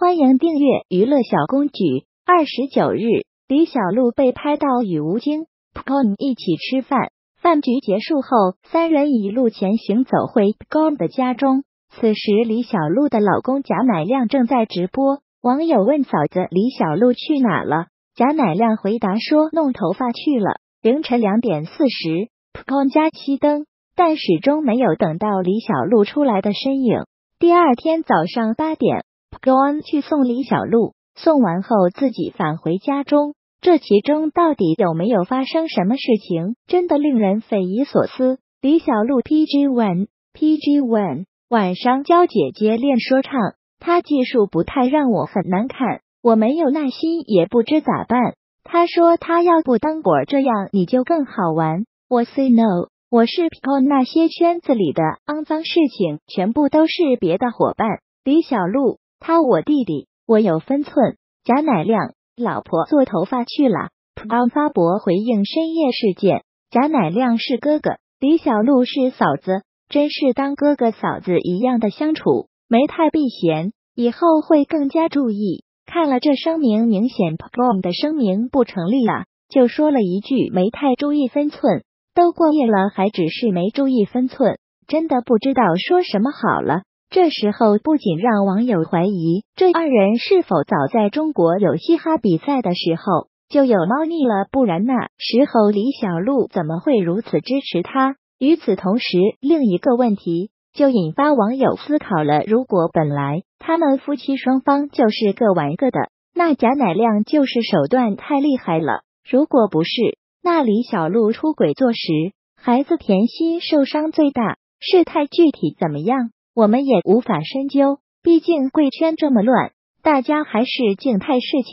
欢迎订阅娱乐小公举。二十九日，李小璐被拍到与吴京、p g o n 一起吃饭。饭局结束后，三人一路前行走回 p g o n 的家中。此时，李小璐的老公贾乃亮正在直播。网友问嫂子李小璐去哪了，贾乃亮回答说弄头发去了。凌晨两点四十 p g o n 家熄灯，但始终没有等到李小璐出来的身影。第二天早上八点。P o n 去送李小璐，送完后自己返回家中，这其中到底有没有发生什么事情，真的令人匪夷所思。李小璐 PG One PG One 晚上教姐姐练说唱，她技术不太让我很难看，我没有耐心，也不知咋办。她说她要不当果这样你就更好玩，我 say no，我是 p o 那些圈子里的肮脏事情，全部都是别的伙伴。李小璐。他我弟弟，我有分寸。贾乃亮，老婆做头发去了。普安发博回应深夜事件。贾乃亮是哥哥，李小璐是嫂子，真是当哥哥嫂子一样的相处，没太避嫌，以后会更加注意。看了这声明，明显 Pom 的声明不成立啊，就说了一句没太注意分寸，都过夜了还只是没注意分寸，真的不知道说什么好了。这时候不仅让网友怀疑这二人是否早在中国有嘻哈比赛的时候就有猫腻了，不然那时候李小璐怎么会如此支持他？与此同时，另一个问题就引发网友思考了：如果本来他们夫妻双方就是各玩各的，那贾乃亮就是手段太厉害了；如果不是，那李小璐出轨坐实，孩子甜心受伤最大，事态具体怎么样？我们也无法深究，毕竟贵圈这么乱，大家还是静态事情。